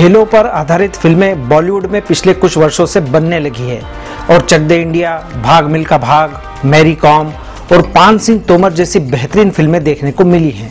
खेलों पर आधारित फ़िल्में बॉलीवुड में पिछले कुछ वर्षों से बनने लगी है और चक दे इंडिया, भाग मिल का भाग, मैरी कॉम और पान सिंह तोमर जैसी बेहतरीन फ़िल्में देखने को मिली हैं।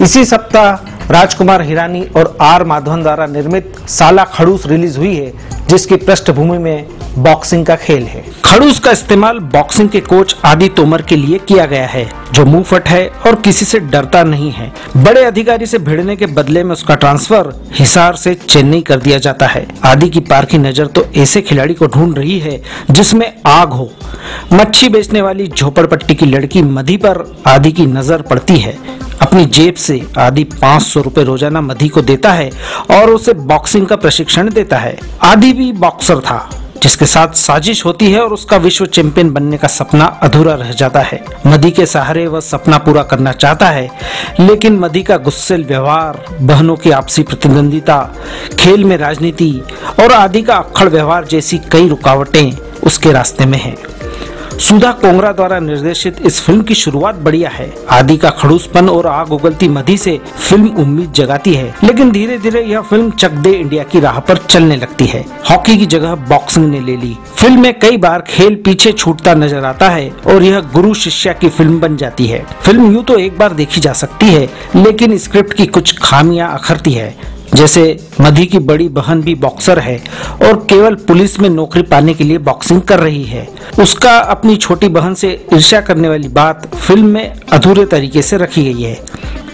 इसी सप्ताह राजकुमार हिरानी और आर माधवन द्वारा निर्मित साला खड़ूस रिलीज़ हुई है, जिसकी पृष्ठभूमि में बॉक्सिंग का खेल है। खड़ूस का इस्तेमाल बॉक्सिंग के कोच आदि तोमर के लिए किया गया है, जो मुंहफट है और किसी से डरता नहीं है। बड़े अधिकारी से भिड़ने के बदले में उसका ट्रांसफ़र हिसार से चेन्नई कर दिया जाता है। आदि की पारखी नज़र तो ऐसे खिलाड़ी को ढूंढ रही है, जिसमें आग हो। मच्छी बेचने वाली झोपड़पट्टी की लड़की मधी पर आदि की नज़र पड़ती है। अपनी जेब से आदि पाँच सौ रूपए रोज़ाना मधी को देता है और उसे बॉक्सिंग का प्रशिक्षण देता है आदि भी बॉक्सर था, जिसके साथ साजिश होती है और उसका विश्व चैंपियन बनने का सपना अधूरा रह जाता है मदी के सहारे वह सपना पूरा करना चाहता है, लेकिन मदी का गुस्सेल व्यवहार, बहनों की आपसी प्रतिद्वंदिता, खेल में राजनीति और आदि का अक्खड़ व्यवहार जैसी कई रुकावटें उसके रास्ते में हैं। सुधा कोंगरा द्वारा निर्देशित इस फ़िल्म की शुरुआत बढ़िया है। आदि का खड़ूसपन और आग उगलती मधी से फ़िल्म उम्मीद जगाती है, लेकिन धीरे धीरे यह फ़िल्म चक दे इंडिया की राह पर चलने लगती है। हॉकी की जगह बॉक्सिंग ने ले ली। फ़िल्म में कई बार खेल पीछे छूटता नज़र आता है और यह गुरु शिष्या की फ़िल्म बन जाती है। फ़िल्म यूँ तो एक बार देखी जा सकती है, लेकिन स्क्रिप्ट की कुछ खामियाँ अखरती है। जैसे मधी की बड़ी बहन भी बॉक्सर है और केवल पुलिस में नौकरी पाने के लिए बॉक्सिंग कर रही है। उसका अपनी छोटी बहन से ईर्ष्या करने वाली बात फ़िल्म में अधूरे तरीके से रखी गई है।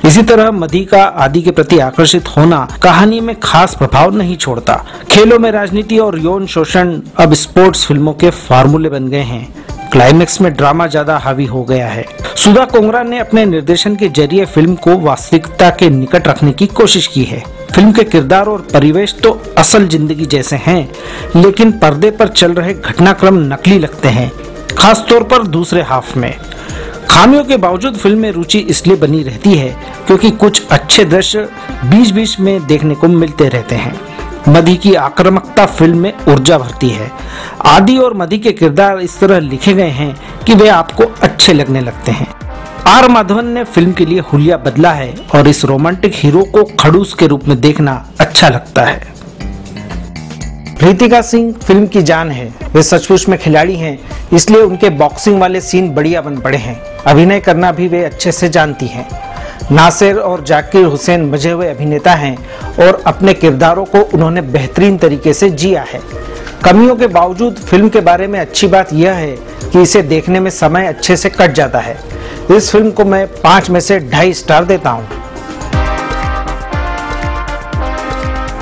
इसी तरह मधी का आदि के प्रति आकर्षित होना कहानी में खास प्रभाव नहीं छोड़ता। खेलों में राजनीति और यौन शोषण अब स्पोर्ट्स फ़िल्मों के फार्मूले बन गए हैं। क्लाइमेक्स में ड्रामा ज़्यादा हावी हो गया है। सुधा कोंगरा ने अपने निर्देशन के ज़रिए फ़िल्म को वास्तविकता के निकट रखने की कोशिश की है। फ़िल्म के किरदार और परिवेश तो असल ज़िंदगी जैसे हैं, लेकिन पर्दे पर चल रहे घटनाक्रम नकली लगते हैं, खासतौर पर दूसरे हाफ़ में। खामियों के बावजूद फ़िल्म में रुचि इसलिए बनी रहती है क्योंकि कुछ अच्छे दृश्य बीच बीच में देखने को मिलते रहते हैं। मधी की आक्रामकता फ़िल्म में ऊर्जा भरती है। आदि और मधी के किरदार इस तरह लिखे गए हैं कि वे आपको अच्छे लगने लगते हैं। आर माधवन ने फ़िल्म के लिए हुलिया बदला है और इस रोमांटिक हीरो को खड़ूस के रूप में देखना अच्छा लगता है। रितिका सिंह फ़िल्म की जान है। वे सचमुच में खिलाड़ी हैं, इसलिए उनके बॉक्सिंग वाले सीन बढ़िया बन पड़े हैं। अभिनय करना भी वे अच्छे से जानती हैं। नासिर और जाकिर हुसैन बजे हुए अभिनेता हैं और अपने किरदारों को उन्होंने बेहतरीन तरीके से जिया है। कमियों के बावजूद फ़िल्म के बारे में अच्छी बात यह है कि इसे देखने में समय अच्छे से कट जाता है। इस फ़िल्म को मैं पाँच में से ढाई स्टार देता हूँ।